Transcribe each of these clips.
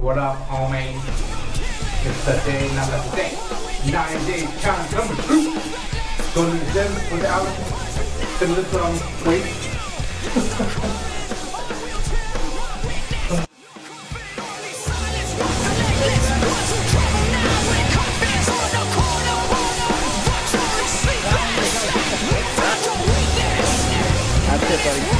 What up, homie? It's the day, another day. Nine days count coming true. Going to the gym without to lift on weight. That's it, buddy.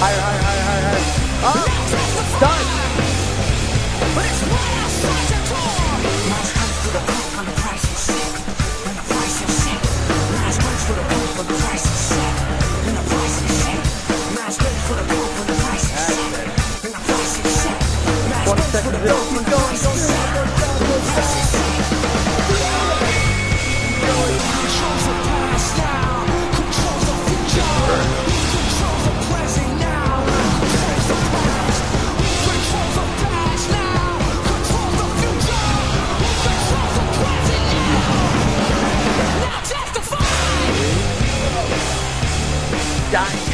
Higher, higher, higher, higher, higher. Up. Done. Twenty seconds. go. Keep going. Keep going. Dying.